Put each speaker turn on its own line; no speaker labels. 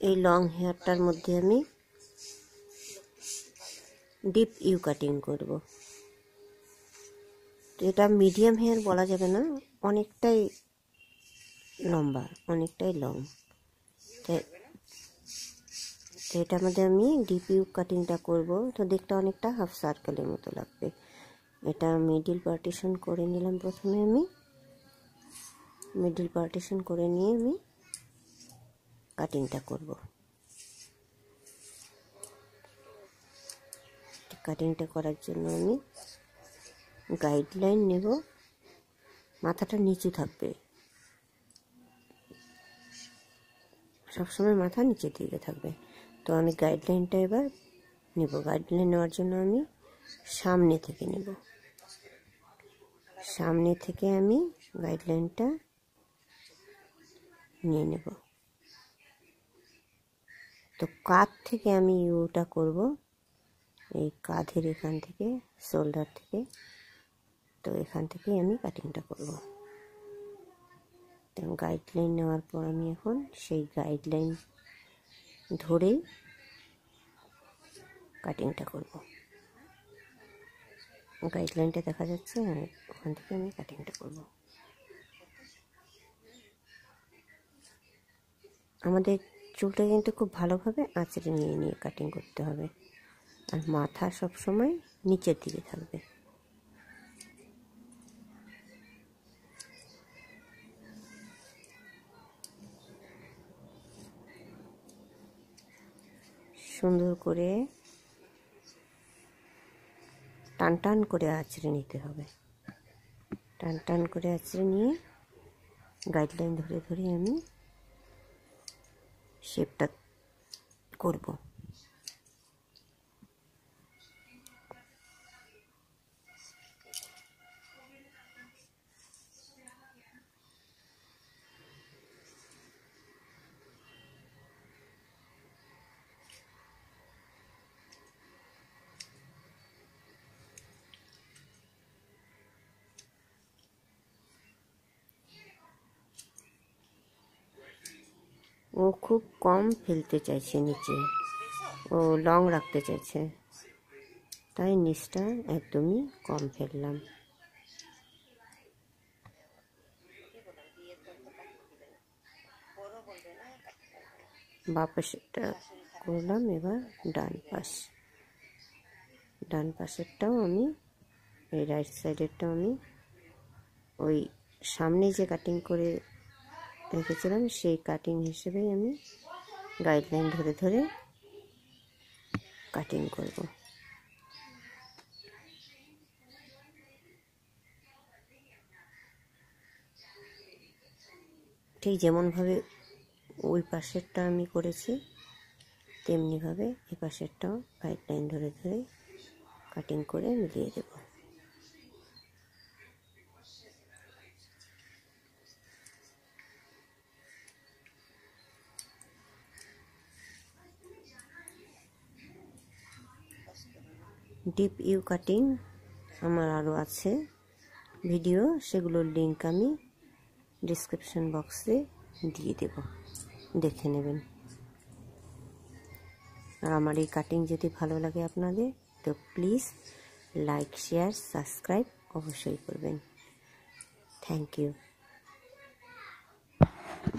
এই লং হেয়ারটার মধ্যে আমি ডিপ ইউ কাটিং করব। এটা মিডিয়াম হেয়ার বলা যাবে না, অনেকটাই লম্বা, অনেকটাই লং তো এটার মধ্যে আমি ডিপ ইউ কাটিংটা করব। তো দেখতে অনেকটা হাফ সার্কেলের মতো লাগবে। এটা মিডিল পার্টিশন করে নিলাম প্রথমে আমি। মিডিল পার্টিশন করে নিয়ে আমি কাটিংটা করব। কাটিংটা করার জন্য আমি গাইডলাইন নেব। মাথাটা নিচু থাকবে। সবসময় মাথা নিচের দিকে থাকবে। তো আমি গাইডলাইনটা এবার নেব। গাইডলাইন নেওয়ার জন্য আমি সামনে থেকে নেব। সামনে থেকে আমি গাইডলাইনটা নিয়ে নেব। তো কাঁধ থেকে আমি ইউটা করব, এই কাঁধের এখান থেকে, শোল্ডার থেকে। তো এখান থেকে আমি কাটিংটা করব। তো গাইডলাইন নেওয়ার পর আমি এখন সেই গাইডলাইন ধরেই কাটিংটা করব। গাইডলাইনটা দেখা যাচ্ছে ওখান থেকে আমি কাটিংটা করব। আমাদের চুলটা কিন্তু খুব ভালোভাবে আঁচড়ে নিয়ে নিয়ে কাটিং করতে হবে। আর মাথা সব সময় নিচের দিকে থাকবে। সুন্দর করে টান টান করে আঁচড়ে নিতে হবে। টান টান করে আঁচড়ে নিয়ে গাইডলাইন ধরে ধরে আমি শেপটা করব। ও খুব কম ফেলতে চাইছে নিচে। ও লং রাখতে চাইছে। তাই নিচটা একদমই কম ফেললাম। বাপাসেরটা করলাম এবার ডান পাশ। ডান পাশেরটাও আমি, এই রাইট সাইডেরটাও আমি, ওই সামনে যে কাটিং করে রেখেছিলাম সেই কাটিং হিসেবেই আমি গাইডলাইন ধরে ধরে কাটিং করব। ঠিক যেমনভাবে ওই পাশেরটা আমি করেছি, তেমনিভাবে এ পাশেরটাও গাইডলাইন ধরে ধরে কাটিং করে মিলিয়ে দেবো। ডিপ ইউ কাটিং আমার আরও আছে ভিডিও, সেগুলোর লিঙ্ক আমি ডিসক্রিপশন বক্সে দিয়ে দেব। দেখে নেবেন। আর আমার এই কাটিং যদি ভালো লাগে আপনাদের, তো প্লিজ লাইক শেয়ার সাবস্ক্রাইব অবশ্যই করবেন। Thank you